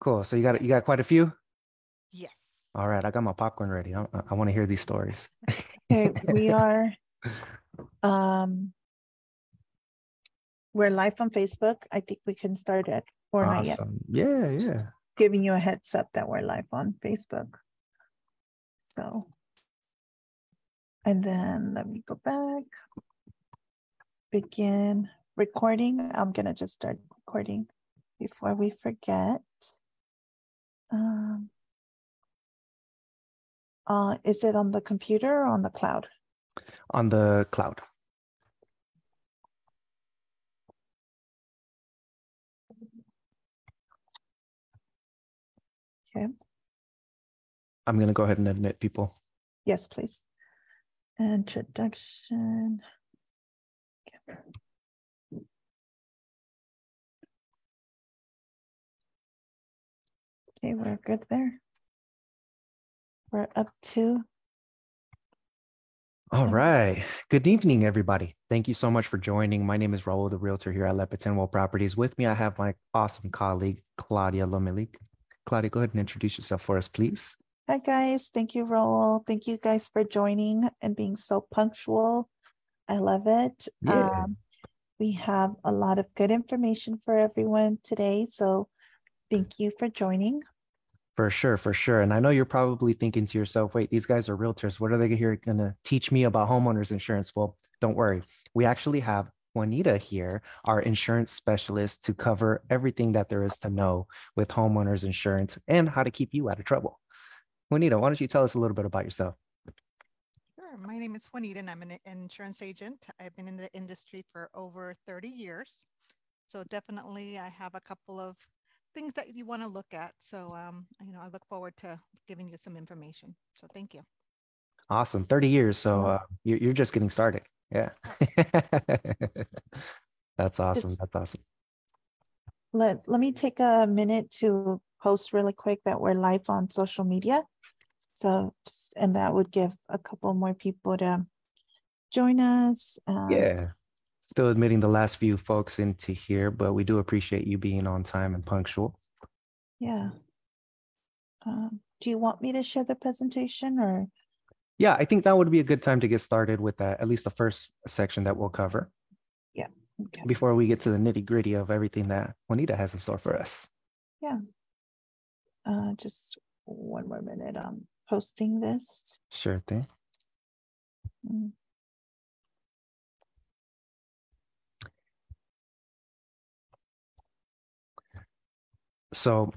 Cool. So you got you got quite a few. Yes. All right, I got my popcorn ready. I, I want to hear these stories. Okay, we are um we're live on Facebook. I think we can start it or not yet. awesome. Yeah, yeah. Giving you a heads up that we're live on Facebook. So and then let me go back. Begin recording. I'm gonna just start recording before we forget. Um, uh, is it on the computer or on the cloud? On the cloud. Okay. I'm gonna go ahead and admit people. Yes, please. Introduction. Okay, we're good there. We're up to, All right. Good evening, everybody. Thank you so much for joining. My name is Raul, the realtor here at Lepe Tendwell Properties. With me, I have my awesome colleague, Claudia Lomelik. Claudia, go ahead and introduce yourself for us, please. hi guys, thank you, Raul. Thank you guys for joining and being so punctual. I love it. Yeah. Um, we have a lot of good information for everyone today, so thank you for joining. For sure, for sure. And I know you're probably thinking to yourself, wait, these guys are realtors. What are they here going to teach me about homeowners insurance? Well, don't worry. We actually have Juanita here, our insurance specialist, to cover everything that there is to know with homeowners insurance and how to keep you out of trouble. Juanita, why don't you tell us a little bit about yourself? Sure. My name is Juanita and I'm an insurance agent. I've been in the industry for over 30 years. So definitely I have a couple of things that you want to look at. So, um, you know, I look forward to giving you some information. So thank you. Awesome. 30 years. So uh, you're, you're just getting started. Yeah. That's awesome. That's awesome. Let, let me take a minute to post really quick that we're live on social media. So, just, and that would give a couple more people to join us. um, Yeah. Still admitting the last few folks into here, but we do appreciate you being on time and punctual. Yeah. Um, do you want me to share the presentation or? Yeah, I think that would be a good time to get started with that, at least the first section that we'll cover Okay. before we get to the nitty gritty of everything that Juanita has in store for us. Uh, just one more minute. I'm posting this. Sure thing. Mm. So,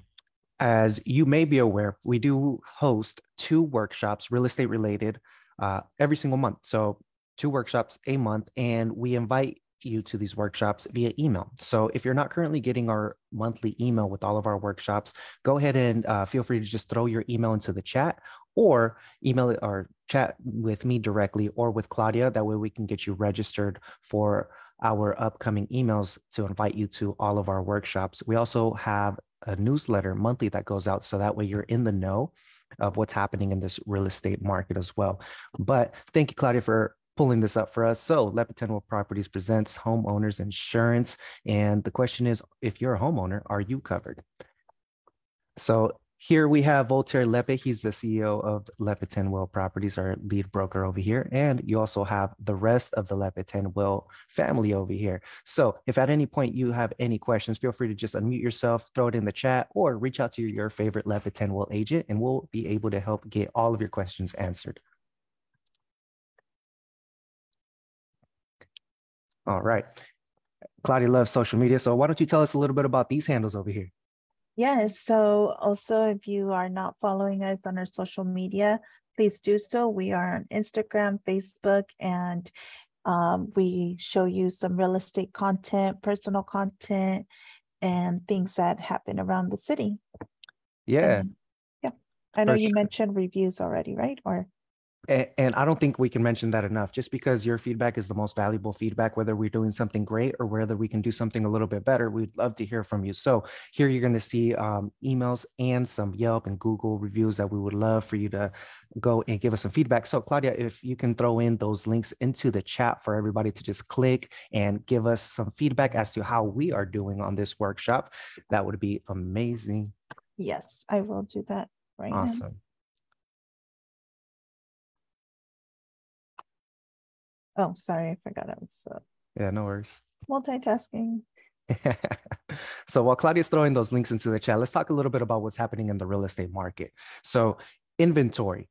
as you may be aware, we do host two workshops, real estate related, uh, every single month. So, two workshops a month, and we invite you to these workshops via email. So, if you're not currently getting our monthly email with all of our workshops, go ahead and uh, feel free to just throw your email into the chat or email it or chat with me directly or with Claudia. That way, we can get you registered for our upcoming emails to invite you to all of our workshops. We also have a newsletter monthly that goes out so that way you're in the know of what's happening in this real estate market as well. But thank you, Claudia, for pulling this up for us. So Lepe Tendwell Properties presents homeowners insurance. And the question is, if you're a homeowner, are you covered? So here we have Voltaire Lepe. He's the CEO of Lepe Tendwell Properties, our lead broker over here. And you also have the rest of the Lepe Tendwell family over here. So if at any point you have any questions, feel free to just unmute yourself, throw it in the chat, or reach out to your favorite Lepe Tendwell agent, and we'll be able to help get all of your questions answered. All right. Claudia loves social media. So why don't you tell us a little bit about these handles over here? Yes. So also, if you are not following us on our social media, please do so. We are on Instagram, Facebook, and um, we show you some real estate content, personal content, and things that happen around the city. Yeah. And, yeah. I know for you sure. mentioned reviews already, right? Or And, and I don't think we can mention that enough. Just because your feedback is the most valuable feedback, whether we're doing something great or whether we can do something a little bit better, we'd love to hear from you. So here you're going to see um, emails and some Yelp and Google reviews that we would love for you to go and give us some feedback. So Claudia, if you can throw in those links into the chat for everybody to just click and give us some feedback as to how we are doing on this workshop, that would be amazing. Yes, I will do that right now. Awesome. Oh, sorry, I forgot I was uh, Yeah, no worries. multitasking. so while Claudia's throwing those links into the chat, let's talk a little bit about what's happening in the real estate market. So inventory.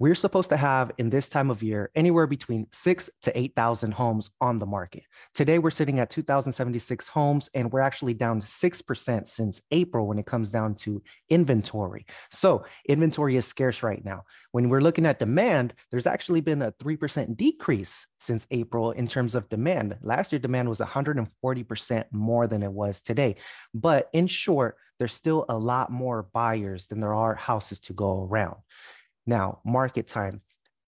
We're supposed to have in this time of year anywhere between six to 8,000 homes on the market. Today, we're sitting at 2,076 homes, and we're actually down 6% since April when it comes down to inventory. So, inventory is scarce right now. When we're looking at demand, there's actually been a 3% decrease since April in terms of demand. Last year, demand was 140% more than it was today. But in short, there's still a lot more buyers than there are houses to go around. Now, market time.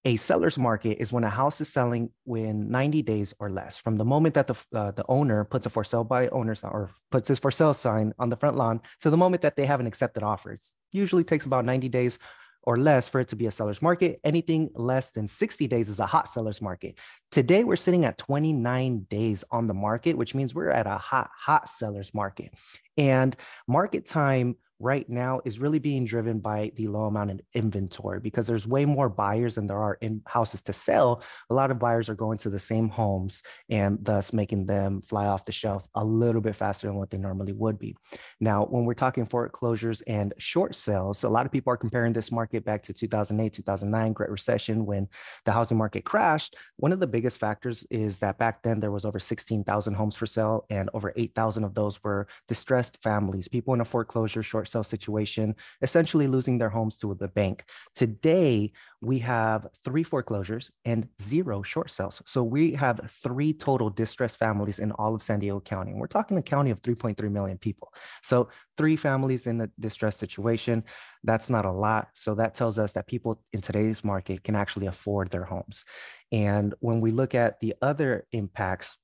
A seller's market is when a house is selling within 90 days or less. From the moment that the, uh, the owner puts a for sale by owner or puts his for sale sign on the front lawn to the moment that they have an accepted offer. It usually takes about 90 days or less for it to be a seller's market. Anything less than 60 days is a hot seller's market. Today, we're sitting at 29 days on the market, which means we're at a hot, hot seller's market. And market time right now is really being driven by the low amount of inventory because there's way more buyers than there are in houses to sell. A lot of buyers are going to the same homes and thus making them fly off the shelf a little bit faster than what they normally would be. Now, when we're talking foreclosures and short sales, a lot of people are comparing this market back to 2008, 2009, Great Recession, when the housing market crashed. One of the biggest factors is that back then there was over 16,000 homes for sale, and over 8,000 of those were distressed families, people in a foreclosure, short sale situation, essentially losing their homes to the bank. Today, we have three foreclosures and zero short sales. So we have three total distressed families in all of San Diego County. And we're talking a county of 3.3 million people. So three families in a distressed situation, that's not a lot. So that tells us that people in today's market can actually afford their homes. And when we look at the other impacts,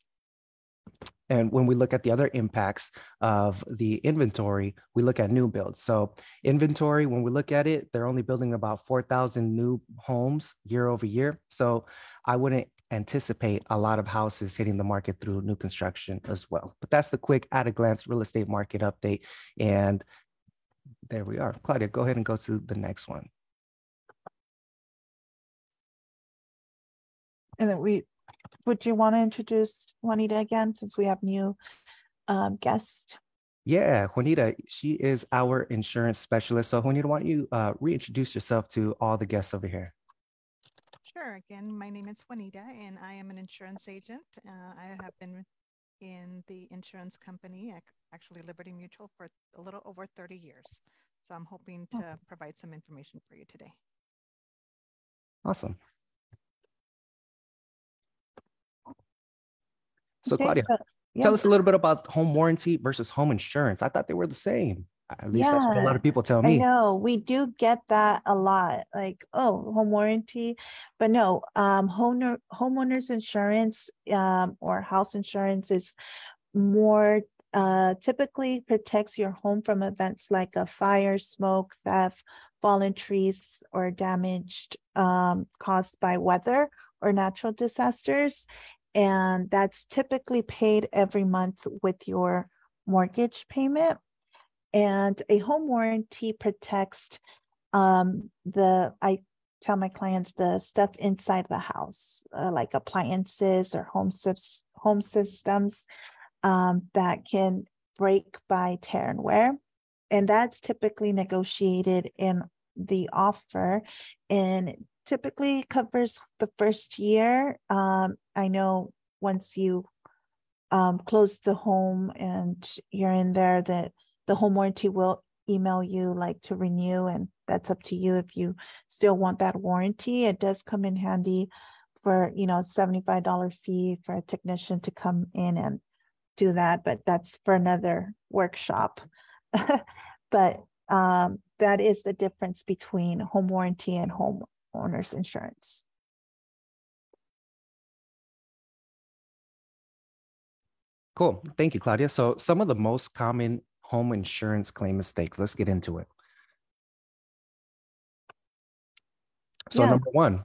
and when we look at the other impacts of the inventory, we look at new builds. So inventory, when we look at it, they're only building about 4,000 new homes year over year. So I wouldn't anticipate a lot of houses hitting the market through new construction as well. But that's the quick at a glance real estate market update. And there we are. Claudia, go ahead and go to the next one. And then we would you want to introduce Juanita again since we have new um, guest? Yeah, Juanita, she is our insurance specialist. So, Juanita, why don't you uh, reintroduce yourself to all the guests over here? Sure. Again, my name is Juanita, and I am an insurance agent. Uh, I have been in the insurance company, actually Liberty Mutual, for a little over 30 years. So I'm hoping to provide some information for you today. Awesome. So okay, Claudia, so, yeah. tell us a little bit about home warranty versus home insurance. I thought they were the same. At least yeah, that's what a lot of people tell me. I know we do get that a lot. Like, oh, home warranty, but no, um, home homeowners insurance um, or house insurance is more uh, typically protects your home from events like a fire, smoke, theft, fallen trees, or damaged um, caused by weather or natural disasters and that's typically paid every month with your mortgage payment. And a home warranty protects um, the, I tell my clients the stuff inside the house, uh, like appliances or home, home systems um, that can break by tear and wear. And that's typically negotiated in the offer. And typically covers the first year. Um, I know once you um, close the home and you're in there, that the home warranty will email you like to renew, and that's up to you if you still want that warranty. It does come in handy for you know $75 fee for a technician to come in and do that, but that's for another workshop. but um, that is the difference between home warranty and home owner's insurance. Cool. Thank you, Claudia. So some of the most common home insurance claim mistakes, let's get into it. So yeah. number one,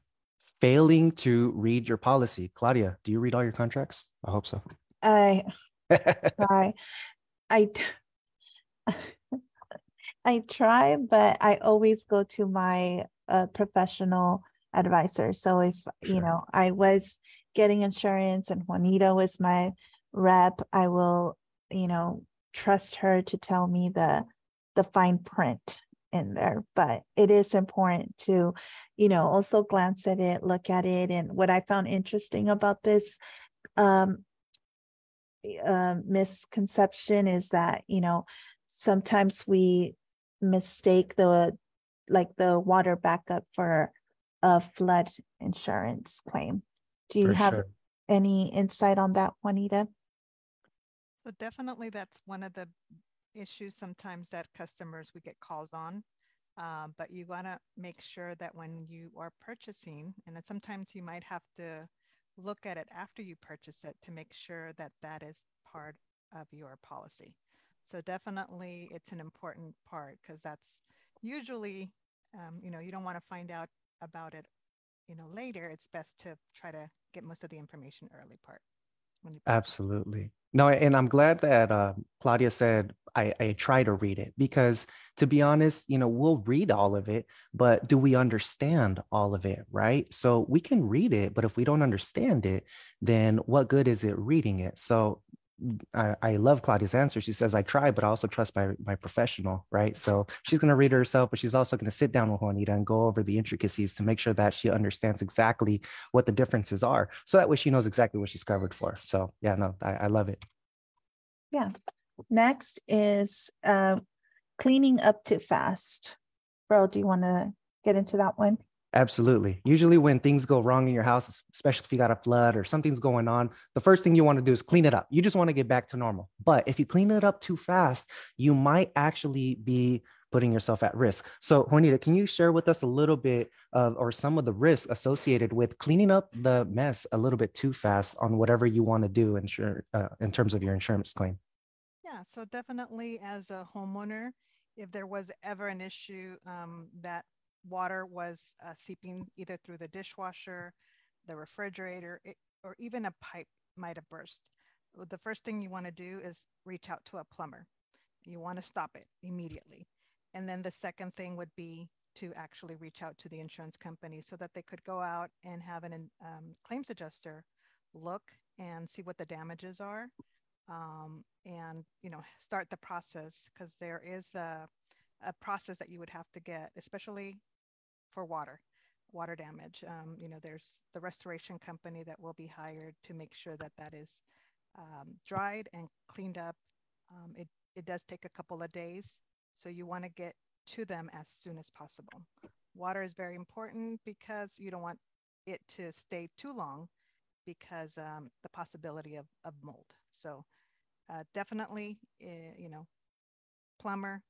failing to read your policy. Claudia, do you read all your contracts? I hope so. I, I, I, I try, but I always go to my uh, professional advisor. So if you know I was getting insurance and Juanita was my rep, I will you know trust her to tell me the the fine print in there. But it is important to you know also glance at it, look at it, and what I found interesting about this um uh, misconception is that you know sometimes we mistake the like the water backup for a flood insurance claim. Do you For have sure. any insight on that, Juanita? So definitely that's one of the issues sometimes that customers we get calls on. Uh, but you want to make sure that when you are purchasing, and then sometimes you might have to look at it after you purchase it to make sure that that is part of your policy. So definitely it's an important part because that's usually, um, you know, you don't want to find out about it, you know, later. It's best to try to get most of the information early part. Absolutely. No, and I'm glad that uh, Claudia said I, I try to read it because, to be honest, you know, we'll read all of it, but do we understand all of it, right? So we can read it, but if we don't understand it, then what good is it reading it? So I, I love Claudia's answer. She says, I try, but I also trust my, my professional, right? So she's going to read it herself, but she's also going to sit down with Juanita and go over the intricacies to make sure that she understands exactly what the differences are. So that way she knows exactly what she's covered for. So yeah, no, I, I love it. Yeah. Next is uh, cleaning up too fast. Bro, do you want to get into that one? Absolutely. Usually, when things go wrong in your house, especially if you got a flood or something's going on, the first thing you want to do is clean it up. You just want to get back to normal. But if you clean it up too fast, you might actually be putting yourself at risk. So, Juanita, can you share with us a little bit of or some of the risks associated with cleaning up the mess a little bit too fast on whatever you want to do uh, in terms of your insurance claim? Yeah, so definitely as a homeowner, if there was ever an issue um, that water was uh, seeping either through the dishwasher, the refrigerator, it, or even a pipe might have burst, the first thing you want to do is reach out to a plumber. You want to stop it immediately. And then the second thing would be to actually reach out to the insurance company so that they could go out and have an um, claims adjuster look and see what the damages are um, and you know start the process because there is a, a process that you would have to get especially for water water damage. Um, you know there's the restoration company that will be hired to make sure that that is um, dried and cleaned up. Um, it, it does take a couple of days so you want to get to them as soon as possible. Water is very important because you don't want it to stay too long because um, the possibility of, of mold. So uh, definitely, uh, you know, plumber,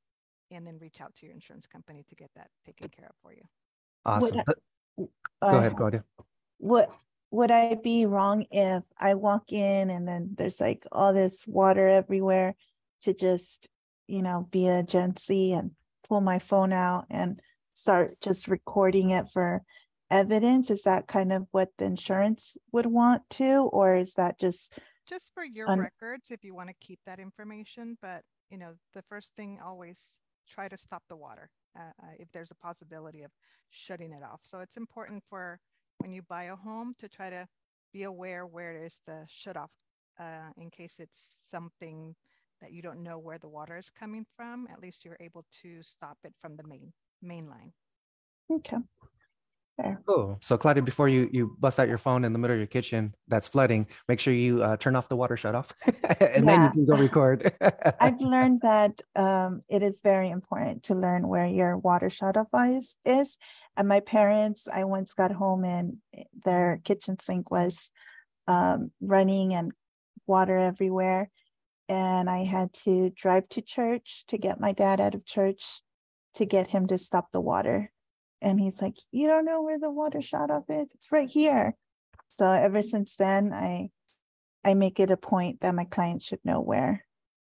and then reach out to your insurance company to get that taken care of for you. Awesome. I- Go Uh, ahead, Claudia. Would would I be wrong if I walk in and then there's like all this water everywhere to just, you know, be a Gen-Z and pull my phone out and start just recording it for evidence? Is that kind of what the insurance would want to, or is that just Just for your Un- records, if you want to keep that information, but you know, the first thing always try to stop the water uh, uh, if there's a possibility of shutting it off. So it's important for when you buy a home to try to be aware where is the shut off uh, in case it's something that you don't know where the water is coming from. At least you're able to stop it from the main main line. okay? Fair. Cool. So Claudia, before you you bust out your phone in the middle of your kitchen that's flooding, make sure you uh, turn off the water shut off, and then you can go record. I've learned that um, it is very important to learn where your water shut off is. is. And my parents, I once got home and their kitchen sink was um, running and water everywhere. And I had to drive to church to get my dad out of church to get him to stop the water. And he's like, You don't know where the water shut off is? It's right here. So ever since then, I I make it a point that my clients should know where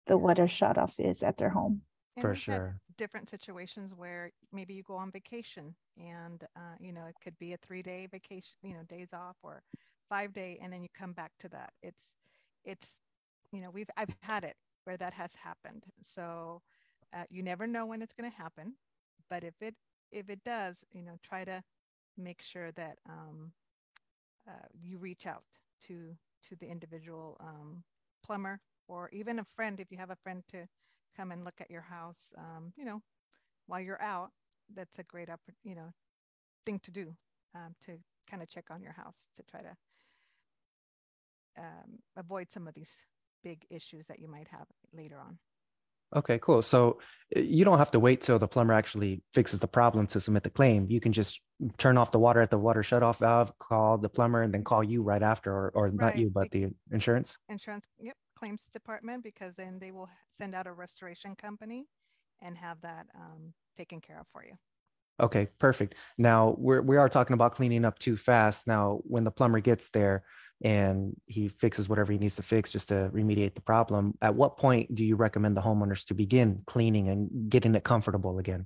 the water shut off is at their home. And For sure. different situations where maybe you go on vacation and uh, you know it could be a three day vacation you know days off or five day and then you come back to that it's it's you know we've i've had it where that has happened so Uh, you never know when it's going to happen, but if it if it does, you know, try to make sure that um, uh, you reach out to to the individual um, plumber or even a friend if you have a friend to come and look at your house. Um, you know, while you're out, that's a great up you know thing to do um, to kind of check on your house to try to um, avoid some of these big issues that you might have later on. Okay, cool. So uh, you don't have to wait till the plumber actually fixes the problem to submit the claim. You can just turn off the water at the water shutoff valve, call the plumber, and then call you right after, or, or not you, but the insurance. Insurance, yep, claims department, because then they will send out a restoration company and have that um, taken care of for you. Okay, perfect. Now we're we are talking about cleaning up too fast. Now, when the plumber gets there and he fixes whatever he needs to fix just to remediate the problem, at what point do you recommend the homeowners to begin cleaning and getting it comfortable again?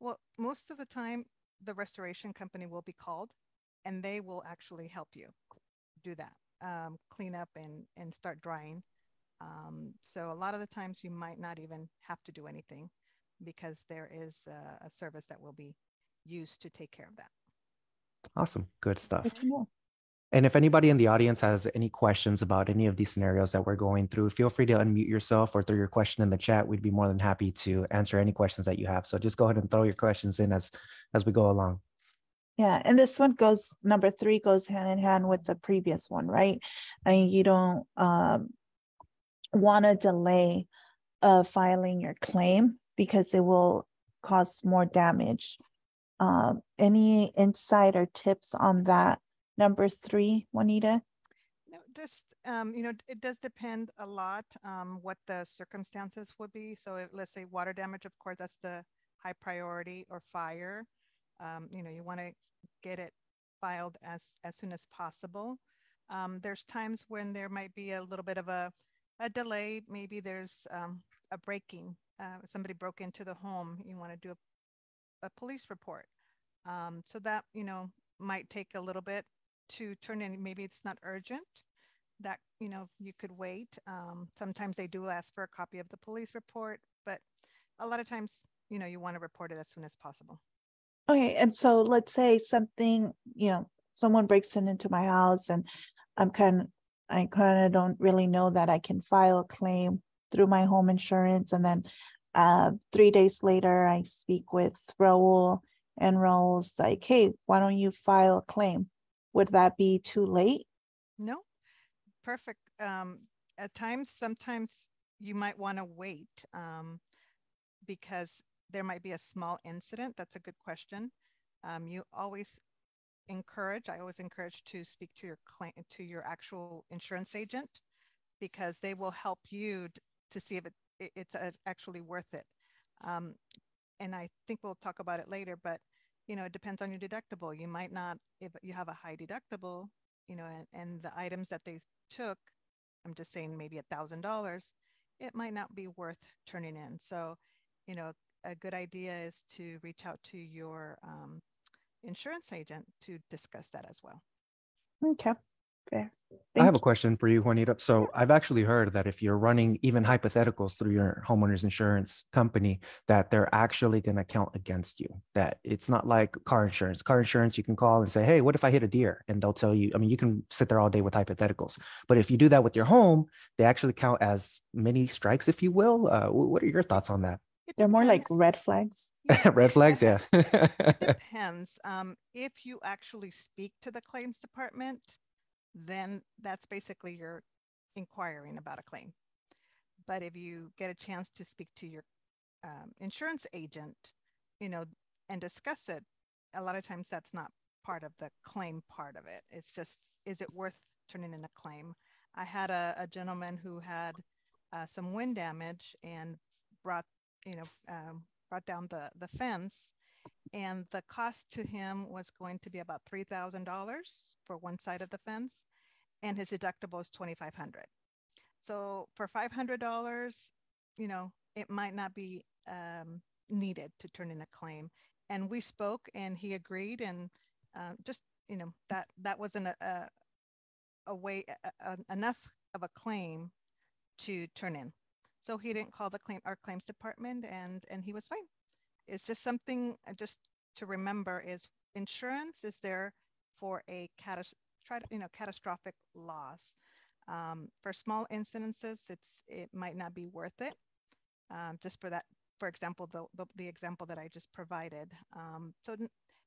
Well, most of the time, the restoration company will be called and they will actually help you do that, um, clean up and, and start drying. Um, so a lot of the times you might not even have to do anything because there is a, a service that will be used to take care of that. Awesome, good stuff. And if anybody in the audience has any questions about any of these scenarios that we're going through, feel free to unmute yourself or throw your question in the chat. We'd be more than happy to answer any questions that you have. So just go ahead and throw your questions in as as we go along. Yeah, and this one goes, number three goes hand in hand with the previous one, right? Mean, you don't um want to delay uh filing your claim because it will cause more damage. Um, any insight or tips on that? Number three, Juanita? No, just, um, you know, it does depend a lot, um, what the circumstances would be. So if, let's say water damage, of course, that's the high priority or fire. Um, you know, you want to get it filed as, as soon as possible. Um, there's times when there might be a little bit of a, a delay. Maybe there's, um, a breaking, uh, somebody broke into the home. You want to do a, a police report. Um, so that, you know, might take a little bit to turn in. Maybe it's not urgent that, you know, you could wait. Um, sometimes they do ask for a copy of the police report, but a lot of times, you know, you want to report it as soon as possible. Okay, and so let's say something, you know, someone breaks in into my house and I'm kind, of, I kind of don't really know that I can file a claim through my home insurance and then uh, three days later I speak with Raul and Raul's like, hey, why don't you file a claim? Would that be too late? No, perfect. Um, at times, sometimes you might want to wait um, because there might be a small incident. That's a good question. Um, you always encourage, I always encourage to speak to your client, to your actual insurance agent, because they will help you to see if it, it- it's uh, actually worth it. Um, and I think we'll talk about it later, but you know, it depends on your deductible. You might not, if you have a high deductible, you know, and, and the items that they took, I'm just saying maybe a thousand dollars, it might not be worth turning in. So, you know, a good idea is to reach out to your um, insurance agent to discuss that as well. Okay, fair. I have Thank a question for you, Juanita. So I've actually heard that if you're running even hypotheticals through your homeowner's insurance company, that they're actually going to count against you. That it's not like car insurance. Car insurance, you can call and say, "Hey, what if I hit a deer?" And they'll tell you. I mean, you can sit there all day with hypotheticals, but if you do that with your home, they actually count as many strikes, if you will. Uh, what are your thoughts on that? They're more like red flags. Yeah, Red flags, yeah. depends. Um, if you actually speak to the claims department, then that's basically you're inquiring about a claim. But if you get a chance to speak to your um, insurance agent, you know, and discuss it, a lot of times that's not part of the claim part of it. It's just, is it worth turning in a claim? I had a, a gentleman who had uh, some wind damage and brought, you know, um, brought down the, the fence and the cost to him was going to be about three thousand dollars for one side of the fence, and his deductible is twenty five hundred. So for five hundred dollars, you know, it might not be um, needed to turn in a claim. And we spoke, and he agreed, and uh, just you know that that wasn't a a, a way a, enough of a claim to turn in. So he didn't call the claim our claims department and and he was fine. It's just something uh, just to remember is insurance is there for a catas- you know catastrophic loss. Um, for small incidences, it's it might not be worth it. Um, just for that, for example, the, the, the example that I just provided. Um, so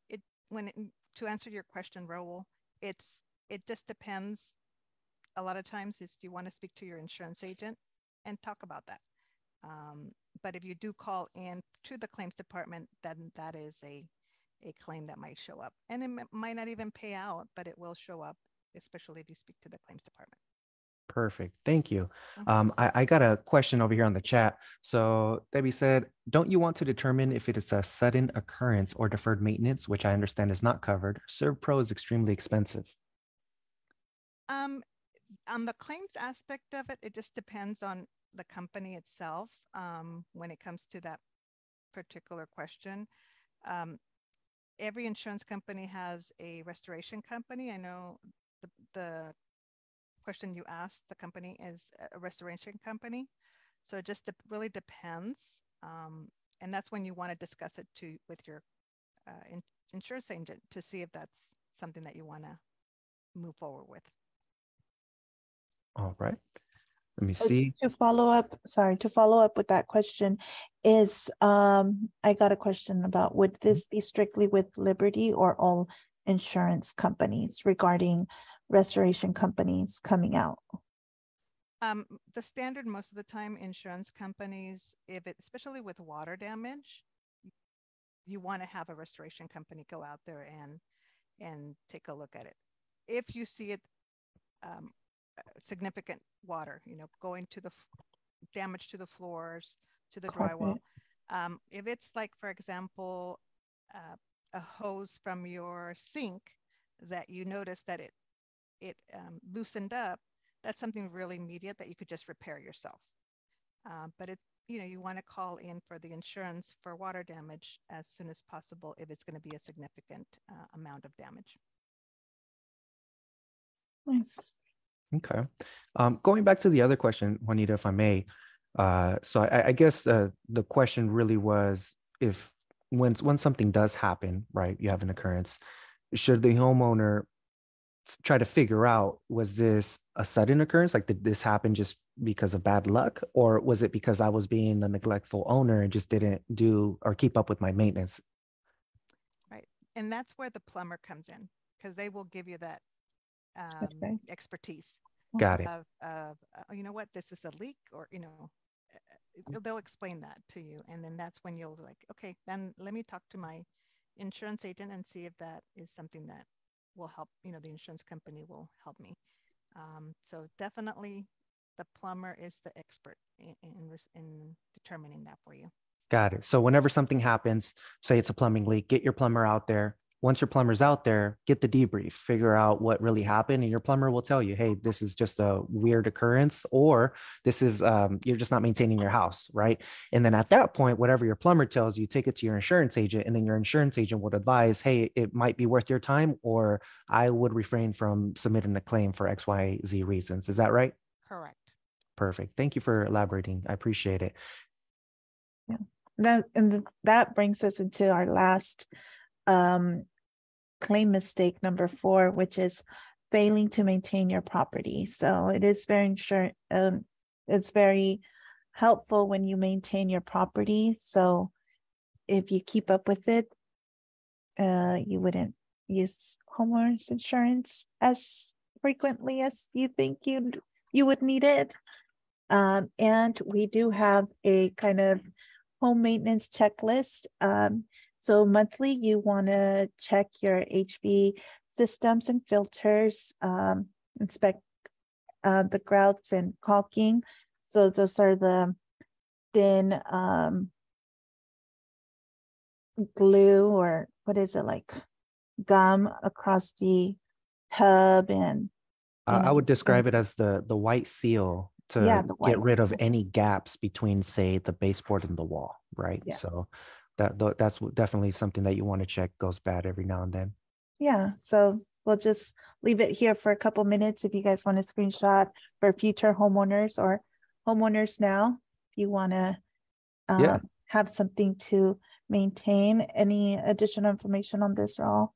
it when it, to answer your question, Raul, it's it just depends. A lot of times is you want to speak to your insurance agent and talk about that. But if you do call in to the claims department, then that is a a claim that might show up, and it m- might not even pay out, but it will show up, especially if you speak to the claims department. Perfect. Thank you. Mhm. Um, I, I got a question over here on the chat. So Debbie said, don't you want to determine if it is a sudden occurrence or deferred maintenance, which I understand is not covered? ServPro is extremely expensive. Um, on the claims aspect of it, it just depends on the company itself um, when it comes to that particular question. Um, every insurance company has a restoration company. I know the, the question you asked, the company is a restoration company. So it just de- really depends. Um, and that's when you want to discuss it to with your uh, in, insurance agent to see if that's something that you want to move forward with. All right. Let me see. To follow up, sorry, to follow up with that question is, um, I got a question about, would this be strictly with Liberty or all insurance companies regarding restoration companies coming out? Um, the standard most of the time, insurance companies, if it, especially with water damage, you want to have a restoration company go out there and and take a look at it. If you see it um, significant water, you know, going to the f- damage to the floors, to the drywall. Um, if it's like, for example, uh, a hose from your sink that you notice that it it um, loosened up, that's something really immediate that you could just repair yourself. Uh, but it, you know, you want to call in for the insurance for water damage as soon as possible if it's going to be a significant uh, amount of damage. Nice. Okay. Um, going back to the other question, Juanita, if I may. Uh, so I, I guess uh, the question really was if when when something does happen, right? You have an occurrence. Should the homeowner try to figure out was this a sudden occurrence? Like did this happen just because of bad luck, or was it because I was being a neglectful owner and just didn't do or keep up with my maintenance? Right and that's where the plumber comes in because they will give you that um, Okay. expertise. Got it. of, of uh, you know what, this is a leak, or you know, uh, they'll- they'll explain that to you, and then that's when you'll like, okay, then let me talk to my insurance agent and see if that is something that will help. You know, the insurance company will help me. Um, so definitely, the plumber is the expert in in, in determining that for you. Got it. So whenever something happens, say it's a plumbing leak, get your plumber out there. Once your plumber's out there, get the debrief, figure out what really happened, and your plumber will tell you, "Hey, this is just a weird occurrence, or this is um, you're just not maintaining your house, right?" And then at that point, whatever your plumber tells you, take it to your insurance agent, and then your insurance agent would advise, "Hey, it might be worth your time, or I would refrain from submitting a claim for X, Y, Z reasons." Is that right? Correct. Perfect. Thank you for elaborating. I appreciate it. Yeah. That, and that brings us into our last um claim mistake number four, which is failing to maintain your property. So it is very insure, um, it's very helpful when you maintain your property. So if you keep up with it, uh, you wouldn't use homeowners insurance as frequently as you think you'd you would need it. Um, and we do have a kind of home maintenance checklist. Um, so monthly, you want to check your HV systems and filters, um, inspect uh, the grouts and caulking. So those are the thin um, glue or what is it like gum across the tub and Uh, I would describe it as the the white seal to Yeah, get rid of any gaps between, say, the baseboard and the wall, right? Yeah. So that that's definitely something that you want to check goes bad every now and then. Yeah, so we'll just leave it here for a couple minutes if you guys want to screenshot for future homeowners or homeowners now. If you want to Yeah. um, have something to maintain. Any additional information on this, Raul?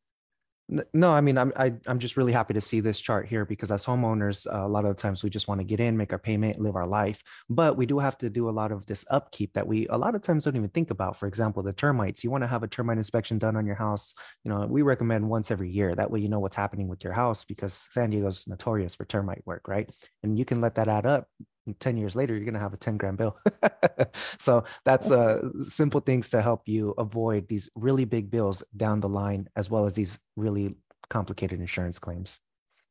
No, I mean, I'm I, I'm just really happy to see this chart here because as homeowners, uh, a lot of times we just want to get in, make our payment, live our life, but we do have to do a lot of this upkeep that we a lot of times don't even think about. For example, the termites. You want to have a termite inspection done on your house. You know, we recommend once every year. That way, you know what's happening with your house because San Diego's notorious for termite work, right? And you can let that add up. And 10 years later, you're going to have a 10 grand bill. so that's uh, simple things to help you avoid these really big bills down the line, as well as these really complicated insurance claims.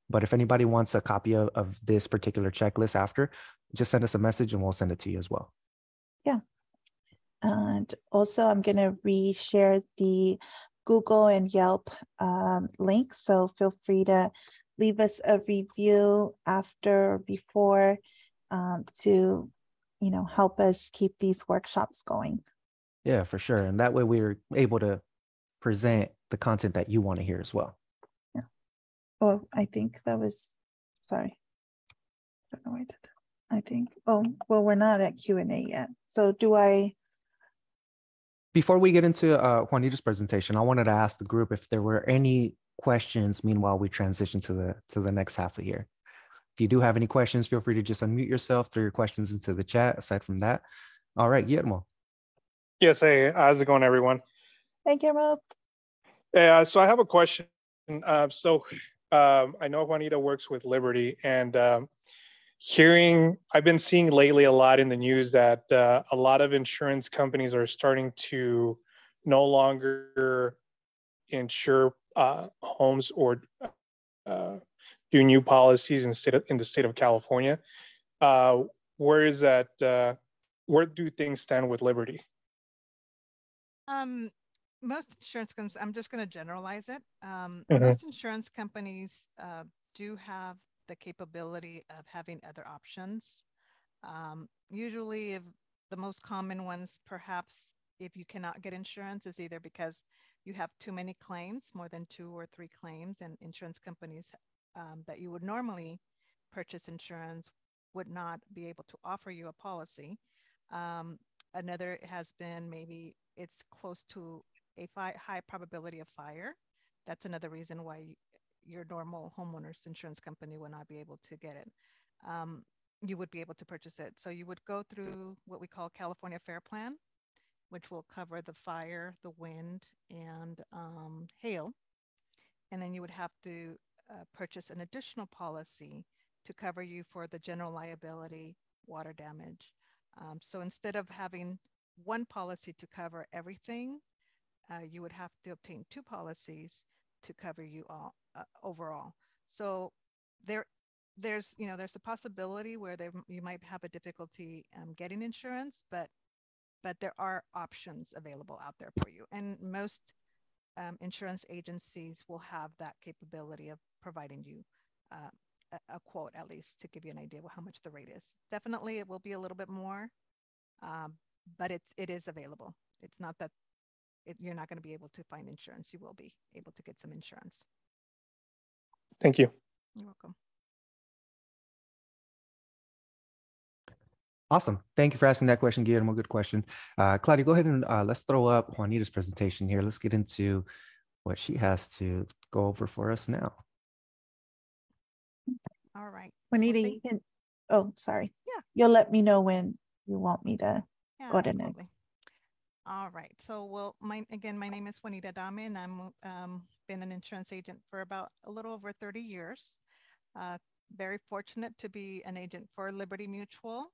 But if anybody wants a copy of, of this particular checklist after, just send us a message and we'll send it to you as well. Yeah. And also, I'm going to reshare the Google and Yelp um, link. So feel free to leave us a review after or before um, to, you know, help us keep these workshops going. Yeah, for sure. And that way we're able to present the content that you want to hear as well. Yeah. well I think that was, sorry. I don't know why I did that. I think, oh, well, we're not at Q and A yet. So do I, Before we get into uh, Juanita's presentation, I wanted to ask the group if there were any questions. Meanwhile, we transition to the to the next half of here. If you do have any questions, feel free to just unmute yourself, throw your questions into the chat. Aside from that, all right, Guillermo. Yes, hey, how's it going, everyone? thank you, Rob. Yeah, so I have a question. Uh, so um, I know Juanita works with Liberty, and um, hearing, I've been seeing lately a lot in the news that uh, a lot of insurance companies are starting to no longer insure uh, homes or uh, do new policies in, state of, in the state of California. Uh, where is that? Uh, where do things stand with Liberty? Um, most insurance companies, I'm just going to generalize it. Um, Mhm. Most insurance companies uh, do have the capability of having other options. Um, usually, if the most common ones, perhaps if you cannot get insurance, is either because you have too many claims, more than two or three claims, and insurance companies um, that you would normally purchase insurance would not be able to offer you a policy. Um, another has been maybe it's close to a fi- high probability of fire. That's another reason why y- your normal homeowner's insurance company would not be able to get it. Um, you would be able to purchase it. So you would go through what we call California Fair Plan, which will cover the fire, the wind, and um, hail. And then you would have to uh, purchase an additional policy to cover you for the general liability, water damage. Um, so instead of having one policy to cover everything, uh, you would have to obtain two policies to cover you all uh, overall. So there, there's you know there's a possibility where there you might have a difficulty um, getting insurance, but but there are options available out there for you, and most um, insurance agencies will have that capability of providing you uh, a, a quote at least to give you an idea of how much the rate is. Definitely, it will be a little bit more, um, but it's it is available. It's not that it, you're not going to be able to find insurance. You will be able to get some insurance. Thank you. You're welcome. Awesome. Thank you for asking that question, Guillermo. Good question. Uh, Claudia, go ahead and uh, let's throw up Juanita's presentation here. Let's get into what she has to go over for us now. All right. Juanita, thank- you can, oh, sorry. Yeah. You'll let me know when you want me to. Yeah, Go to next. absolutely. All right. So, well, my again, my name is Juanita Dame, and I'm um, been an insurance agent for about a little over 30 years. Uh, very fortunate to be an agent for Liberty Mutual.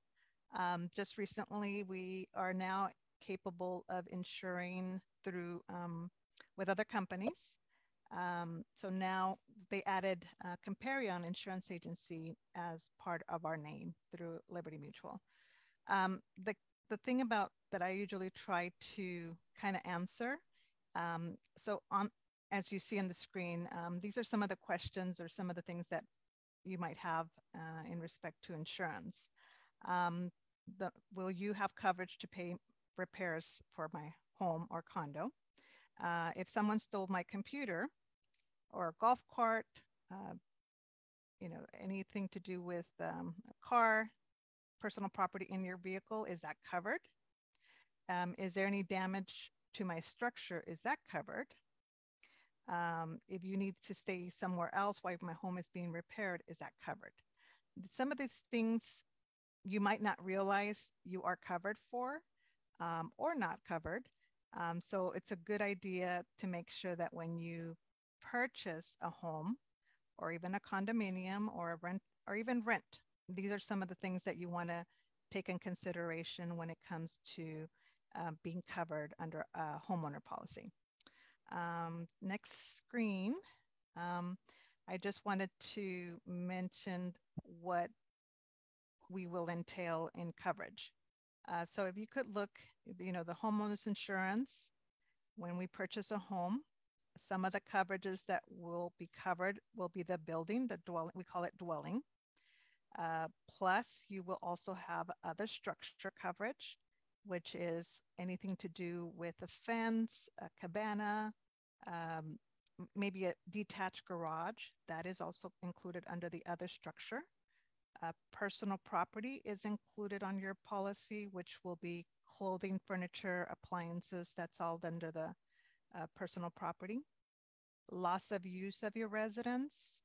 Um, just recently, we are now capable of insuring through um, with other companies. Um, so now they added uh, Comparion Insurance Agency as part of our name through Liberty Mutual. Um, the the thing about that I usually try to kind of answer. Um, so on, as you see on the screen, um, these are some of the questions or some of the things that you might have uh, in respect to insurance. Um, the, will you have coverage to pay repairs for my home or condo? Uh, if someone stole my computer or a golf cart, uh, you know, anything to do with um, a car, personal property in your vehicle, is that covered? Um, is there any damage to my structure? Is that covered? Um, if you need to stay somewhere else while my home is being repaired, is that covered? Some of these things you might not realize you are covered for um, or not covered. Um, so it's a good idea to make sure that when you purchase a home or even a condominium or a rent or even rent, these are some of the things that you want to take in consideration when it comes to uh, being covered under a homeowner policy. Um, next screen. Um, I just wanted to mention what we will entail in coverage. Uh, so if you could look, you know, the homeowner's insurance, when we purchase a home, some of the coverages that will be covered will be the building, the dwelling, we call it dwelling. Uh, plus, you will also have other structure coverage, which is anything to do with a fence, a cabana, um, maybe a detached garage. That is also included under the other structure. Uh, personal property is included on your policy, which will be clothing, furniture, appliances. That's all under the uh, personal property. Loss of use of your residence.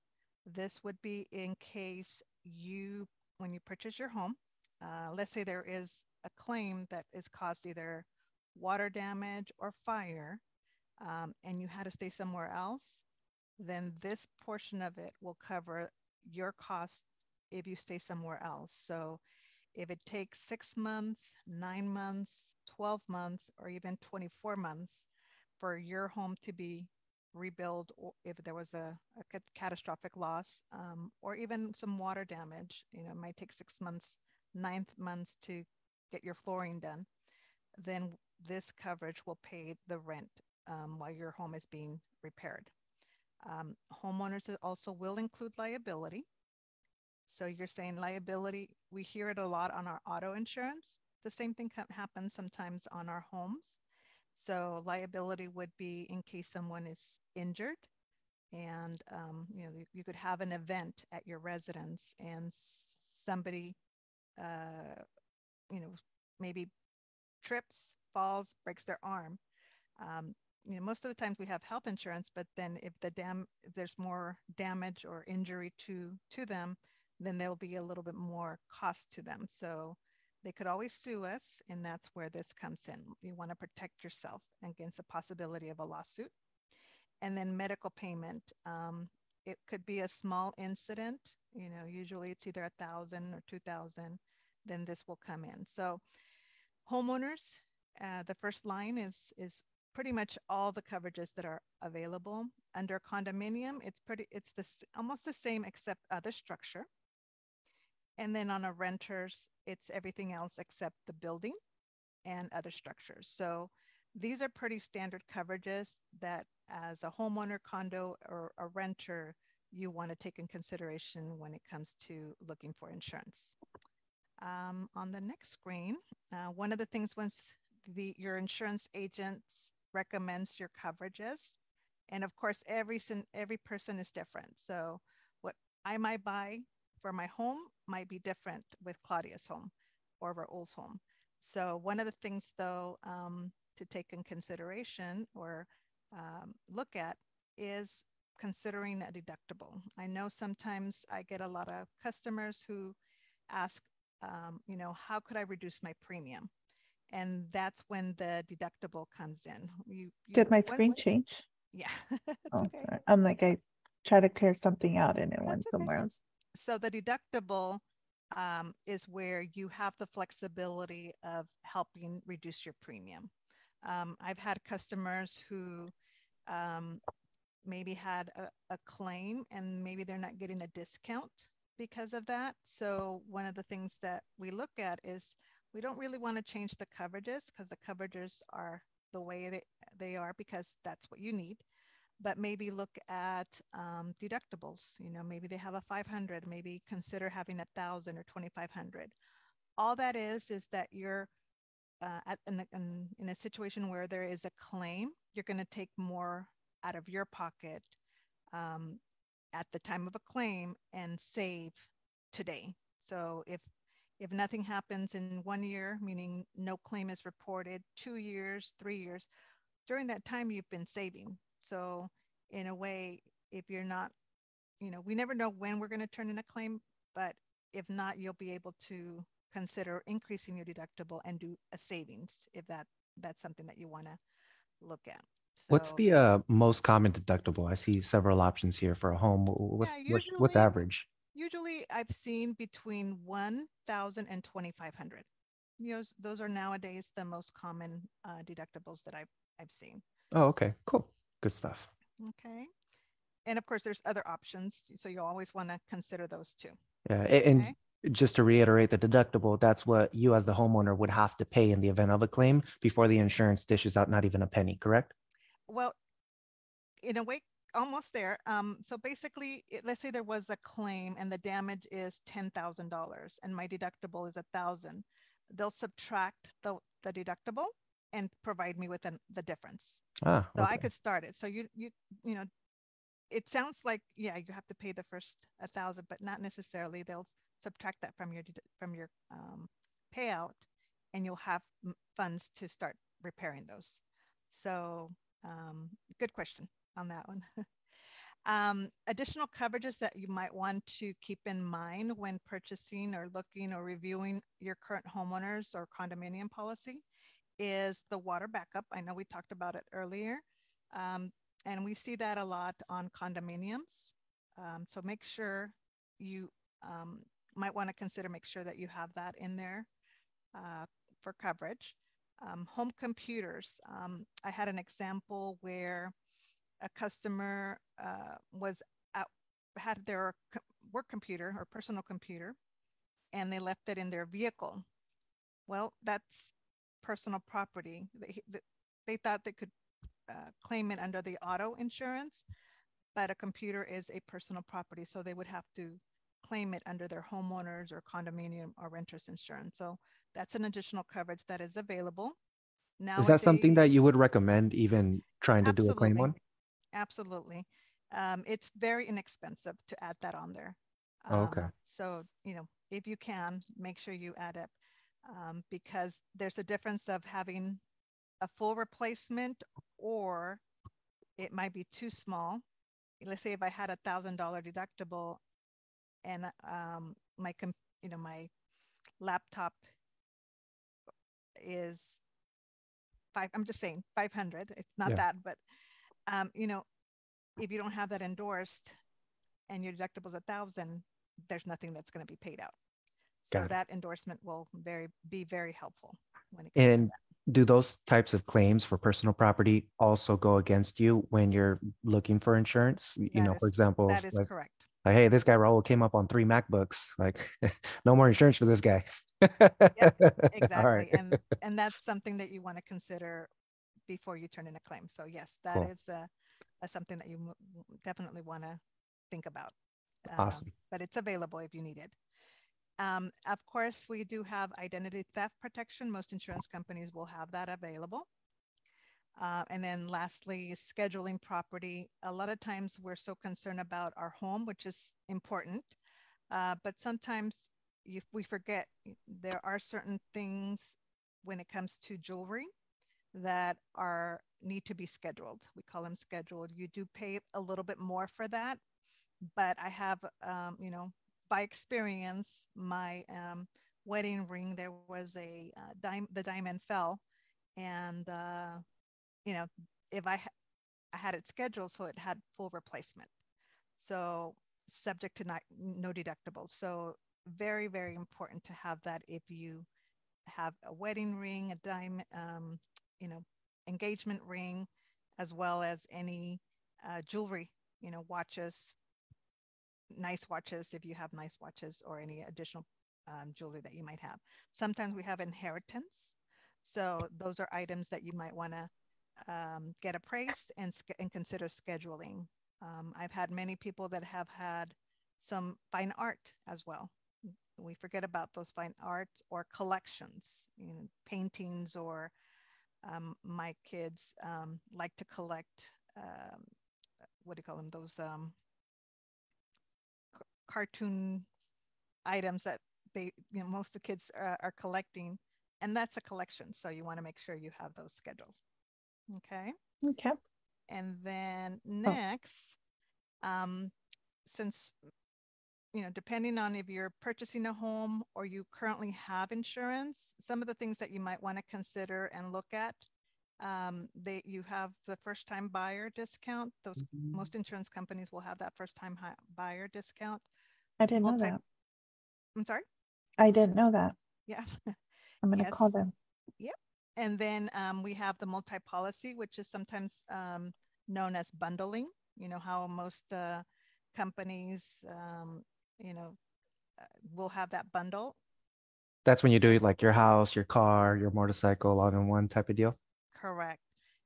This would be in case you, when you purchase your home, uh, let's say there is a claim that is caused either water damage or fire, um, and you had to stay somewhere else, then this portion of it will cover your cost if you stay somewhere else. So if it takes six months, nine months, 12 months, or even 24 months for your home to be rebuilt, or if there was a, a catastrophic loss, um, or even some water damage, you know, it might take six months, ninth months to get your flooring done, then this coverage will pay the rent um, while your home is being repaired. Um, homeowners also will include liability. So you're saying liability, we hear it a lot on our auto insurance. The same thing happens sometimes on our homes. So liability would be in case someone is injured and um, you know you could have an event at your residence and somebody uh, you know maybe trips falls breaks their arm um, you know most of the times we have health insurance but then if the dam if there's more damage or injury to to them then there'll be a little bit more cost to them. So they could always sue us, and that's where this comes in. You want to protect yourself against the possibility of a lawsuit. And then medical payment. Um, it could be a small incident. You know, usually it's either a thousand or two thousand. Then this will come in. So homeowners, uh, the first line is is pretty much all the coverages that are available under condominium. It's pretty. It's this almost the same except other structure. And then on a renters, it's everything else except the building and other structures. So these are pretty standard coverages that as a homeowner, condo, or a renter, you want to take in consideration when it comes to looking for insurance. Um, on the next screen, uh, one of the things once the your insurance agent recommends your coverages, and of course every every person is different. So what I might buy for my home might be different with Claudia's home or Raul's home. So one of the things though um, to take in consideration or um, look at is considering a deductible. I know sometimes I get a lot of customers who ask, um, you know, how could I reduce my premium? And that's when the deductible comes in. You, you Did my screen change? Yeah. oh, okay. sorry. I'm like, I try to clear something out and it that's went okay. somewhere else so the deductible um, is where you have the flexibility of helping reduce your premium. Um, I've had customers who um, maybe had a, a, claim and maybe they're not getting a discount because of that. So one of the things that we look at is we don't really want to change the coverages because the coverages are the way they, they are because that's what you need but maybe look at um, deductibles. You know, maybe they have a 500, maybe consider having a thousand or 2,500. All that is is that you're uh, at, in, in, in a situation where there is a claim, you're going to take more out of your pocket um, at the time of a claim and save today. So if If nothing happens in one year, meaning no claim is reported, two years, three years, during that time you've been saving. So in a way, if you're not, you know, we never know when we're going to turn in a claim, but if not, you'll be able to consider increasing your deductible and do a savings if that that's something that you want to look at. So, What's the uh, most common deductible? I see several options here for a home. What's Yeah, what, what's average? usually I've seen between 1,000 and 2,500. You know, those are nowadays the most common uh, deductibles that I've, I've seen. Oh, okay, cool, good stuff. Okay. And of course, there's other options. So you always want to consider those too. Yeah, and Okay. just to reiterate the deductible, that's what you as the homeowner would have to pay in the event of a claim before the insurance dishes out not even a penny, correct? Well, in a way, almost there. Um, so basically, it, let's say there was a claim and the damage is ten thousand dollars, and my deductible is a thousand. They'll subtract the the deductible and provide me with an, the difference. Ah, So I could start it. So you you you know, it sounds like yeah, you have to pay the first a thousand, but not necessarily. They'll subtract that from your from your um, payout, and you'll have funds to start repairing those. So um, good question on that one. um, additional coverages that you might want to keep in mind when purchasing or looking or reviewing your current homeowners or condominium policy is the water backup. I know we talked about it earlier. Um, and we see that a lot on condominiums. Um, so make sure you um, might want to consider make sure that you have that in there uh, for coverage. Um, home computers. Um, I had an example where a customer uh, was out, had their work computer or personal computer, and they left it in their vehicle. Well, that's personal property. They, they thought they could uh, claim it under the auto insurance, but a computer is a personal property, so they would have to claim it under their homeowners or condominium or renters insurance. So that's an additional coverage that is available. Now, Is that something that you would recommend even trying to do a claim on? Absolutely. Um, it's very inexpensive to add that on there. Oh, okay. Um, So, you know, if you can, make sure you add it um, because there's a difference of having a full replacement or it might be too small. Let's say if I had a thousand dollar deductible and um, my, com- you know, my laptop is five, I'm just saying 500. It's not Yeah. that, but um, you know, if you don't have that endorsed and your deductible's a thousand, there's nothing that's going to be paid out. So that endorsement will very be very helpful when it comes And do those types of claims for personal property also go against you when you're looking for insurance? You That know, for example, that. Is like, correct. like, hey, this guy Raul came up on three MacBooks. Like, no more insurance for this guy. Exactly. All right. And and that's something that you want to consider before you turn in a claim. So yes, that Cool. is a, a something that you definitely want to think about. Awesome. Um, but it's available if you need it. Um, of course, we do have identity theft protection. Most insurance companies will have that available. Uh, and then lastly, scheduling property. A lot of times we're so concerned about our home, which is important. Uh, but sometimes we forget there are certain things when it comes to jewelry that are need to be scheduled. We call them scheduled. You do pay a little bit more for that, but I have, um, you know, by experience, my um, wedding ring there was a uh, the diamond fell, and uh, you know, if I ha- I had it scheduled so it had full replacement, so subject to not no deductible. So very very important to have that if you have a wedding ring, a diamond, um, you know, engagement ring, as well as any uh, jewelry, you know, watches, nice watches if you have nice watches or any additional um, jewelry that you might have. Sometimes we have inheritance. So those are items that you might want to um, get appraised and, and consider scheduling. Um, I've had many people that have had some fine art as well. We forget about those fine art or collections, you know, paintings or um, my kids um, like to collect, um, what do you call them? Those cartoon items that they you know most of the kids uh, are collecting and that's a collection so you want to make sure you have those scheduled. Okay? Okay. and then Oh. next um, since you know depending on if you're purchasing a home or you currently have insurance some of the things that you might want to consider and look at um, they you have the first time buyer discount. Those most insurance companies will have that first time buyer discount I didn't know that. i'm sorry I didn't know that. yeah I'm gonna call them. them. And then um, we have the multi-policy, which is sometimes um, known as bundling. You know how most uh, companies, um, you know, uh, will have that bundle. That's when you do like your house, your car, your motorcycle, all in one type of deal. Correct.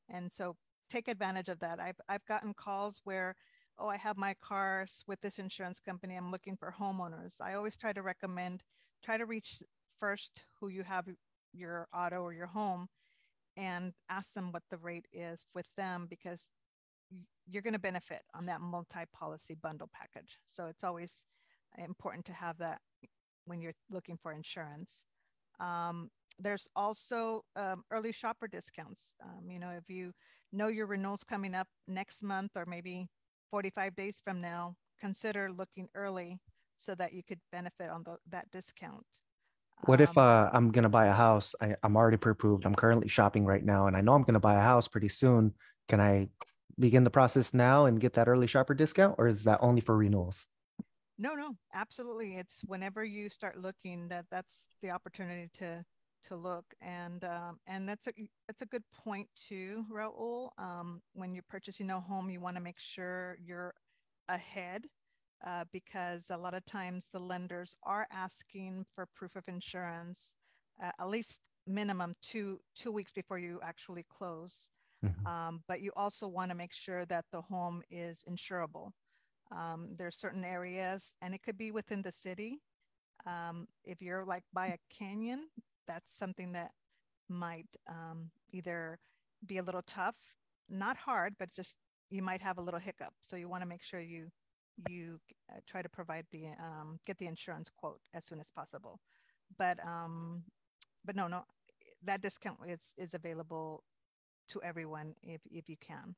And so take advantage of that. I've I've gotten calls where, oh, I have my cars with this insurance company. I'm looking for homeowners. I always try to recommend try to reach first who you have your auto or your home and ask them what the rate is with them because you're going to benefit on that multi-policy bundle package. So it's always important to have that when you're looking for insurance. Um, there's also um, early shopper discounts. Um, you know, if you know your renewal's coming up next month or maybe 45 days from now, consider looking early so that you could benefit on the, that discount. What if Um, uh, I'm gonna buy a house? I, I'm already pre-approved. I'm currently shopping right now, and I know I'm gonna buy a house pretty soon. Can I begin the process now and get that early shopper discount, or is that only for renewals? No, no, absolutely. It's whenever you start looking that that's the opportunity to to look and um, and that's a that's a good point too, Raul. Um, when you're purchasing a home, you want to make sure you're ahead uh, because a lot of times the lenders are asking for proof of insurance uh, at least minimum two two weeks before you actually close. Mhm. Um, but you also want to make sure that the home is insurable. Um, there's certain areas, and it could be within the city. Um, if you're like by a canyon, that's something that might um, either be a little tough, not hard, but just you might have a little hiccup. So you want to make sure you you uh, try to provide the um, get the insurance quote as soon as possible. But um, but no, no, that discount is is available to everyone if if you can.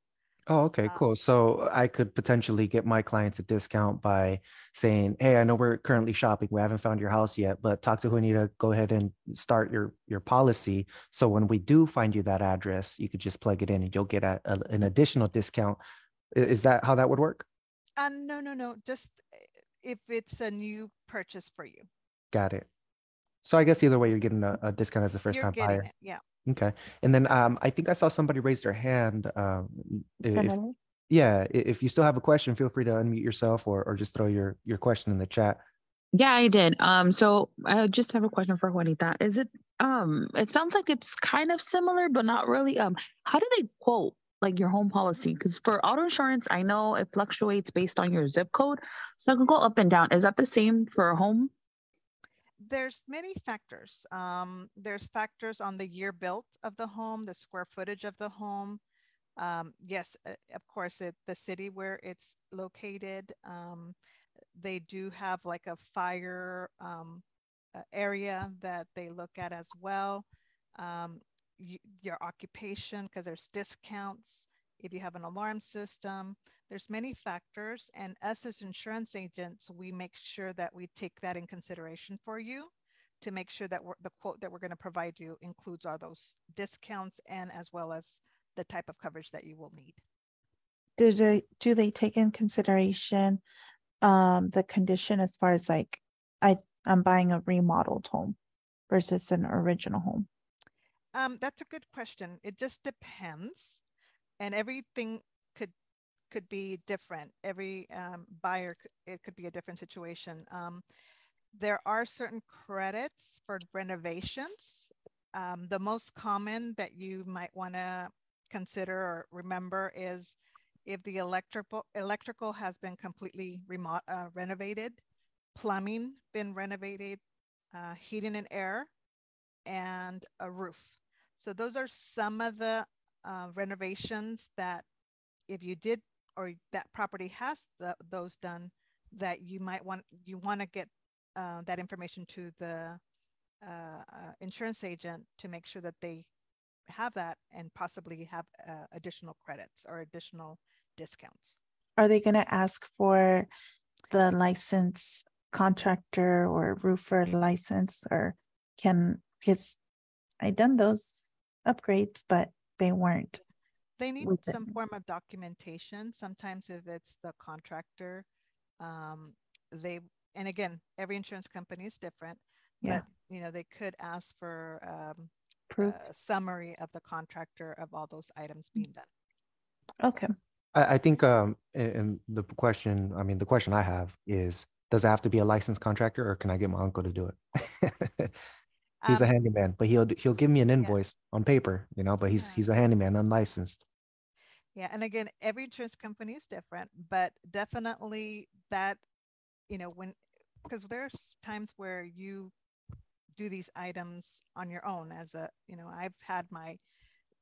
Oh, okay, Uh, cool. So I could potentially get my clients a discount by saying, "Hey, I know we're currently shopping. We haven't found your house yet, but talk to Juanita. Go ahead and start your your policy. So when we do find you that address, you could just plug it in, and you'll get a, a- an additional discount." Is that how that would work? Uh, no, no, no. Just uh, if it's a new purchase for you, Got it. So I guess either way, you're getting a, a discount as a first-time buyer. it. Yeah. Okay. And then um, I think I saw somebody raise their hand. Um, i- if, Emily? yeah, if you still have a question, feel free to unmute yourself or, or just throw your, your question in the chat. Yeah, I did. Um, so I just have a question for Juanita. Is it um it sounds like it's kind of similar, but not really. Um, how do they quote like your home policy? Because for auto insurance, I know it fluctuates based on your zip code. So I can go up and down. Is that the same for a home? There's many factors. Um, there's factors on the year built of the home, the square footage of the home. Um, yes, uh, of course, it, the city where it's located. Um, they do have like a fire um, uh, area that they look at as well. Um, your occupation, because there's discounts. If you have an alarm system, there's many factors. And us as insurance agents, we make sure that we take that in consideration for you to make sure that we're, the quote that we're going to provide you includes all those discounts and as well as the type of coverage that you will need. Do they do they take in consideration um the condition as far as like I I'm buying a remodeled home versus an original home? Um, that's a good question. It just depends, and everything could could be different. Every um, buyer, it could be a different situation. Um, there are certain credits for renovations. Um, the most common that you might want to consider or remember is if the electrical electrical has been completely remo- uh, renovated, plumbing been renovated, uh, heating and air, and a roof. So those are some of the uh, renovations that if you did or that property has the, those done that you might want you want to get uh, that information to the uh, uh, insurance agent to make sure that they have that and possibly have uh, additional credits or additional discounts. Are they going to ask for the license contractor or roofer license or can, because I done those upgrades, but they weren't. They need with it. some form of documentation. Sometimes if it's the contractor, um, they, and again, every insurance company is different, Yeah, but you know, they could ask for um, proof. a summary of the contractor of all those items being done. Okay. I, I think um and the question, I mean, the question I have is, does it have to be a licensed contractor or can I get my uncle to do it? He's a Um, handyman, but he'll he'll give me an invoice on paper, you know, but he's Yeah. he's a handyman, unlicensed. Yeah, and again, every insurance company is different, but definitely that, you know, when, because there's times where you do these items on your own as a, you know, I've had my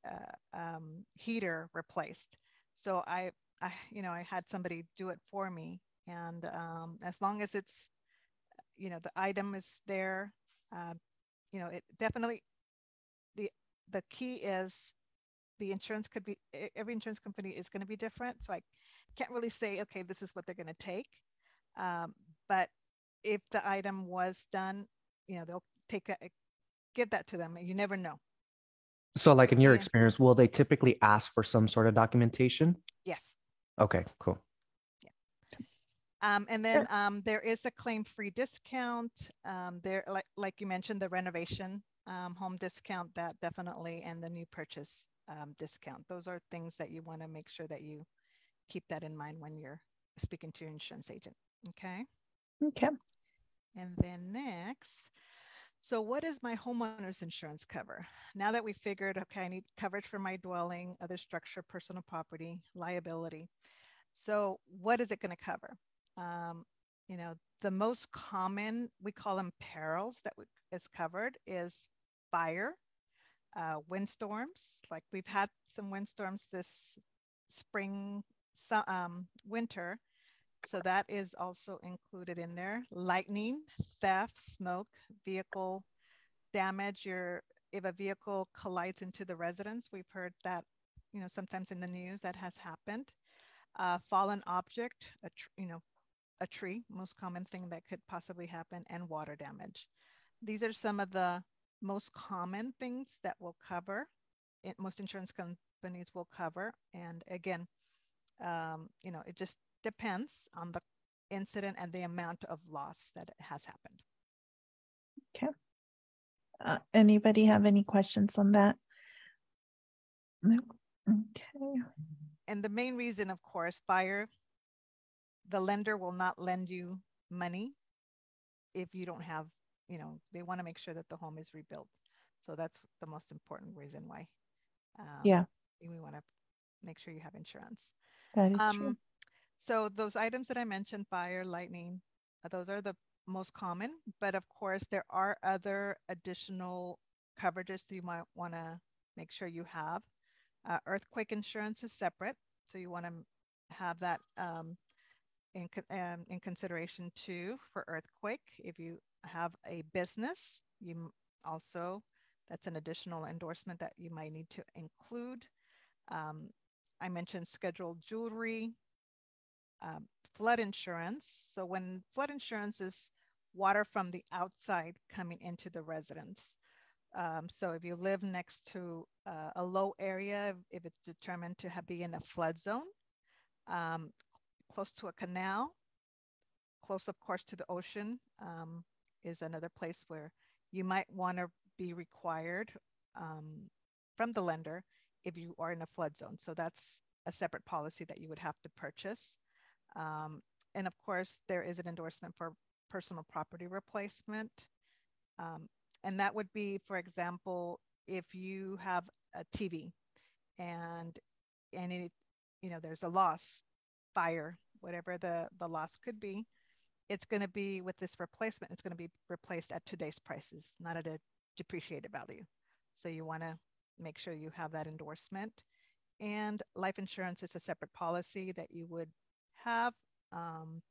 uh, um, heater replaced. So I, I, you know, I had somebody do it for me. And um, as long as it's, you know, the item is there, uh, you know, it definitely, the, the key is the insurance could be every insurance company is going to be different so i can't really say okay this is what they're going to take um, but if the item was done you know they'll take that give that to them you never know So like in your Yeah. experience, will they typically ask for some sort of documentation? yes Okay, cool. Um, and then um, there is a claim-free discount um, there like, like you mentioned the renovation um, home discount that definitely and the new purchase um, discount those are things that you want to make sure that you keep that in mind when you're speaking to your insurance agent okay Okay. And then next, so what is my homeowner's insurance cover? Now that we figured, okay, I need coverage for my dwelling, other structure, personal property, liability. So what is it going to cover? Um, you know, the most common, we call them perils that we, is covered is fire, uh, windstorms. Like we've had some windstorms this spring, su- um, winter. So that is also included in there. Lightning, theft, smoke, vehicle damage. Your if a vehicle collides into the residence, we've heard that, you know, sometimes in the news that has happened. Uh, fallen object, a you know, a tree, most common thing that could possibly happen, and water damage. These are some of the most common things that will cover. It, most insurance companies will cover, and again, um, you know, it just depends on the incident and the amount of loss that has happened. Uh, anybody have any questions on that? No. Okay. And the main reason, of course, fire, the lender will not lend you money if you don't have, you know, they want to make sure that the home is rebuilt. So that's the most important reason why. um, Yeah. We want to make sure you have insurance. That is true. Um, so those items that I mentioned, fire, lightning, uh, those are the most common. But of course, there are other additional coverages that you might want to make sure you have. Uh, earthquake insurance is separate, so you want to have that um, in um, in consideration too for earthquake. If you have a business, you also that's an additional endorsement that you might need to include. Um, I mentioned scheduled jewelry, um, flood insurance. So when flood insurance is water from the outside coming into the residence. Um, so if you live next to uh, a low area, if it's determined to have, be in a flood zone, um, close to a canal, close of course to the ocean um, is another place where you might want to be required um, from the lender if you are in a flood zone. So that's a separate policy that you would have to purchase. Um, and of course, there is an endorsement for personal property replacement. Um, and that would be, for example, if you have a TV and and it, you know, there's a loss, fire, whatever the, the loss could be, it's going to be with this replacement, it's going to be replaced at today's prices, not at a depreciated value. So you want to make sure you have that endorsement. And life insurance is a separate policy that you would have um,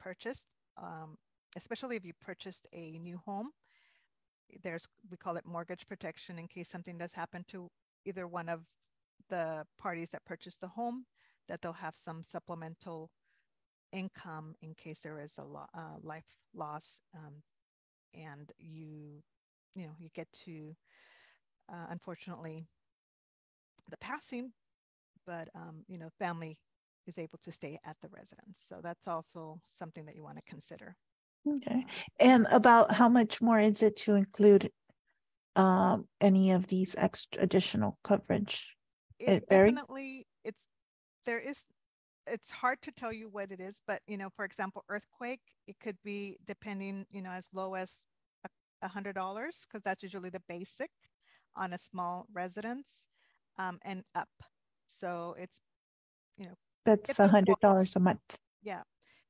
purchased. Um, especially if you purchased a new home, there's we call it mortgage protection in case something does happen to either one of the parties that purchased the home, that they'll have some supplemental income in case there is a lo- uh, life loss, um, and you, you know, you get to, uh, unfortunately, the passing, but um, you know, family is able to stay at the residence. So that's also something that you want to consider. Okay. And about how much more is it to include um, any of these extra additional coverage? It, It varies? definitely there is it's hard to tell you what it is, but you know, for example, earthquake, it could be depending, you know, as low as a- a hundred dollars, because that's usually the basic on a small residence, um, and up. So it's you know That's a hundred dollars a month. yeah,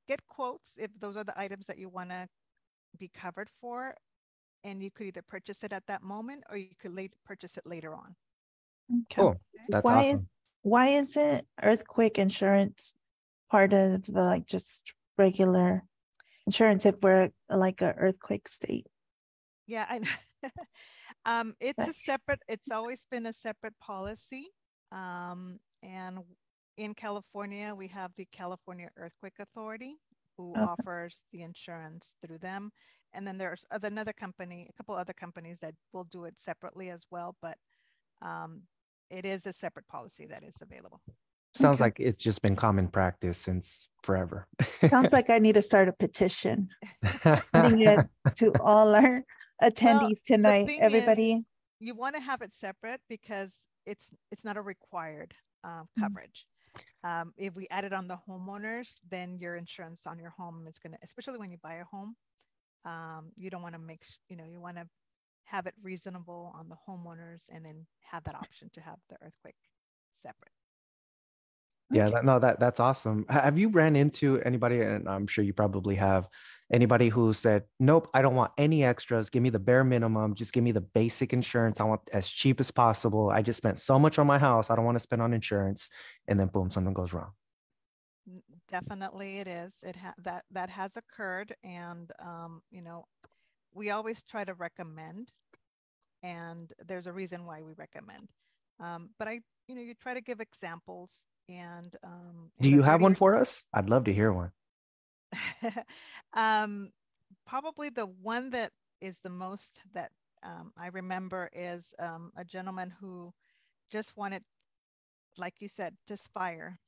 get quotes if those are the items that you want to be covered for, and you could either purchase it at that moment or you could late purchase it later on. Okay. Cool. That's Why is awesome. Why isn't earthquake insurance part of the, like just regular insurance if we're like a earthquake state? Yeah, I know. um, it's But- a separate, it's always been a separate policy. Um, and in California, we have the California Earthquake Authority who Okay. offers the insurance through them. And then there's another company, a couple other companies that will do it separately as well, but um, it is a separate policy that is available. Sounds Okay. like it's just been common practice since forever. Sounds like I need to start a petition sending it to all our attendees The tonight, everybody. is, You want to have it separate because it's, it's not a required um, Mhm. coverage. Um, if we add it on the homeowners, then your insurance on your home is gonna, especially when you buy a home, um, you don't want to make, you know, you want to have it reasonable on the homeowners and then have that option to have the earthquake separate. Yeah, Okay. that, no, that that's awesome. Have you ran into anybody, and I'm sure you probably have, anybody who said, "Nope, I don't want any extras. Give me the bare minimum. Just give me the basic insurance. I want as cheap as possible. I just spent so much on my house. I don't want to spend on insurance." And then boom, something goes wrong. Definitely it is. It ha- that that has occurred and um, you know, we always try to recommend and there's a reason why we recommend. Um, but I, you know, you try to give examples and um Do you have one for us? I'd love to hear one. um, probably the one that is the most that um, I remember is um, a gentleman who just wanted, like you said, just fire.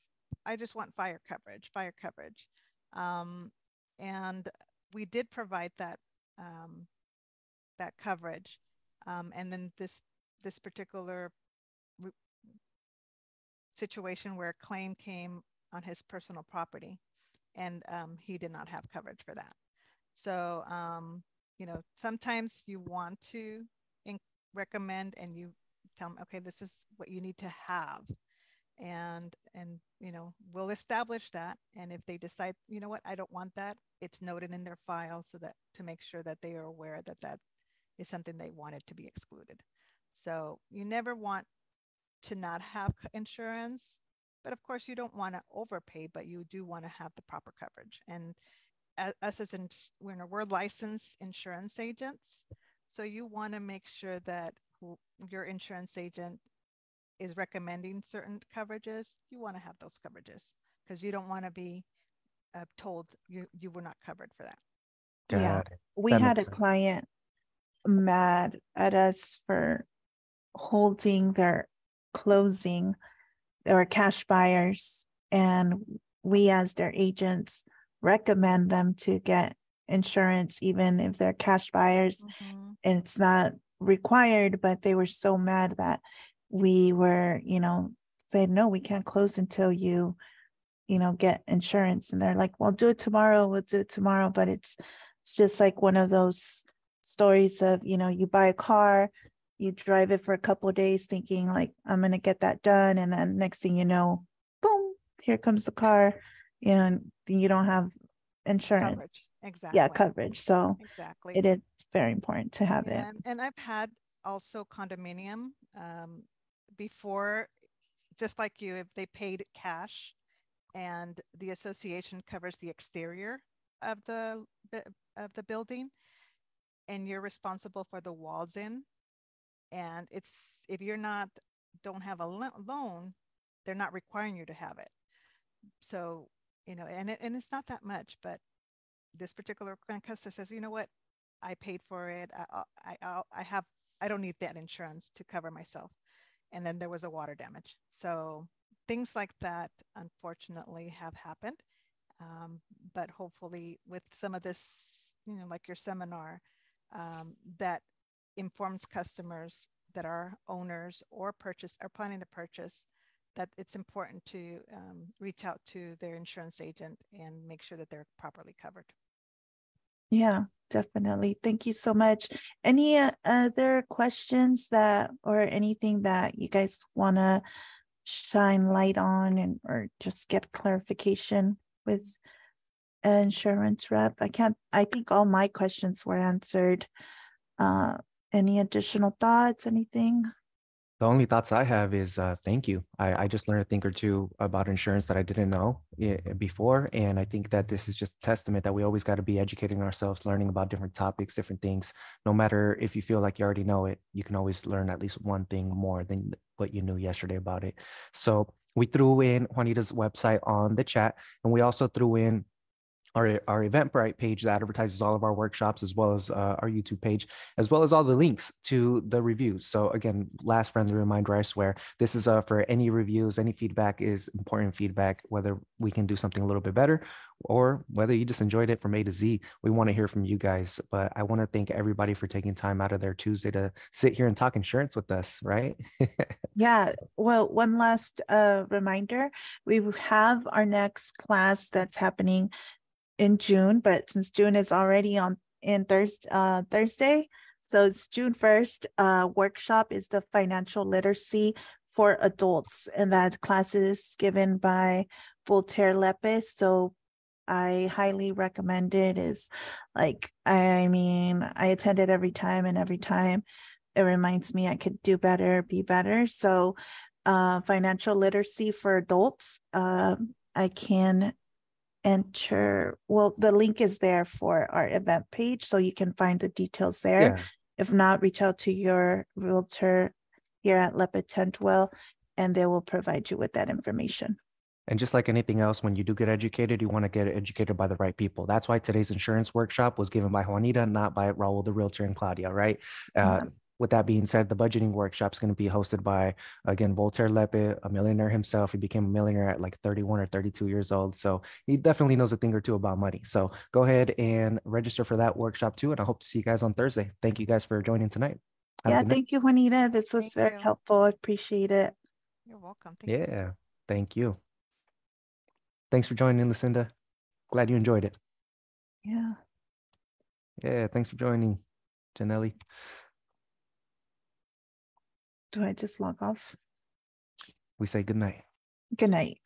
I just want fire coverage, fire coverage. Um, and we did provide that um, that coverage. Um, and then this this particular situation where a claim came on his personal property and um, he did not have coverage for that. So, um, you know, sometimes you want to recommend and you tell them, okay, this is what you need to have. And, and, you know, we'll establish that. And if they decide, you know what, I don't want that, it's noted in their file so that to make sure that they are aware that that is something they wanted to be excluded. So you never want to not have insurance but of course you don't want to overpay but you do want to have the proper coverage and us as in we're, we're licensed insurance agents so you want to make sure that your insurance agent is recommending certain coverages you want to have those coverages because you don't want to be uh, told you you were not covered for that Yeah. It. We That had a sense. client mad at us for holding their closing. They were cash buyers and we as their agents recommend them to get insurance even if they're cash buyers Mhm. and it's not required, but they were so mad that we were, you know, said, no, we can't close until you, you know, get insurance. And they're like, well, do it tomorrow. We'll do it tomorrow. But it's, it's just like one of those stories of, you know, you buy a car, you drive it for a couple of days thinking like, I'm going to get that done. And then next thing you know, boom, here comes the car and you don't have insurance. coverage exactly Yeah, coverage. So exactly it is very important to have it. And, and I've had also condominium um, before, just like you, if they paid cash and the association covers the exterior, of the of the building and you're responsible for the walls in. And it's if you're not don't have a loan they're not requiring you to have it. So you know and it, and it's not that much but this particular customer says you know what? I paid for it. I, I i have i don't need that insurance to cover myself. And then there was a water damage. So things like that unfortunately have happened. Um, but hopefully with some of this you know like your seminar um, that informs customers that are owners or purchase are planning to purchase that it's important to um, reach out to their insurance agent and make sure that they're properly covered. Yeah, definitely. Thank you so much. Any uh, other questions that or anything that you guys want to shine light on and or just get clarification with insurance rep? I can't I think all my questions were answered. Uh any additional thoughts, anything? The only thoughts I have is uh, thank you. I, I just learned a thing or two about insurance that I didn't know eh, before. And I think that this is just testament that we always got to be educating ourselves, learning about different topics, different things. No matter if you feel like you already know it, you can always learn at least one thing more than what you knew yesterday about it. So we threw in Juanita's website on the chat, and we also threw in our, our Eventbrite page that advertises all of our workshops, as well as uh, our YouTube page, as well as all the links to the reviews. So again, last friendly reminder, I swear, this is uh, for any reviews, any feedback is important feedback, whether we can do something a little bit better or whether you just enjoyed it from A to Z. We want to hear from you guys, but I want to thank everybody for taking time out of their Tuesday to sit here and talk insurance with us, right? yeah. Well, one last uh, reminder, we have our next class that's happening in June, but since June is already on in Thursday, uh, Thursday, so it's June 1st, uh, workshop is the financial literacy for adults. And that class is given by Voltaire Lepes. So I highly recommend it is like, I mean, I attend it every time and every time it reminds me I could do better, be better. So uh, financial literacy for adults, uh, I can enter well the link is there for our event page so you can find the details there yeah. if not reach out to your realtor here at Lepe Tendwell and they will provide you with that information and just like anything else, when you do get educated, you want to get educated by the right people. That's why today's insurance workshop was given by Juanita, not by Raul, the realtor, and Claudia, right? Uh, with that being said, the budgeting workshop is going to be hosted by, again, Voltaire Lepe, a millionaire himself. He became a millionaire at like 31 or 32 years old. So he definitely knows a thing or two about money. So go ahead and register for that workshop too. And I hope to see you guys on Thursday. Thank you guys for joining tonight. Have yeah, thank you, Juanita. This was thank very you. helpful. I appreciate it. You're welcome. Thank yeah, you. thank you. Thanks for joining, Lucinda. Glad you enjoyed it. Yeah. Yeah, thanks for joining, Janelli. Do I just log off? We say good night. Good night.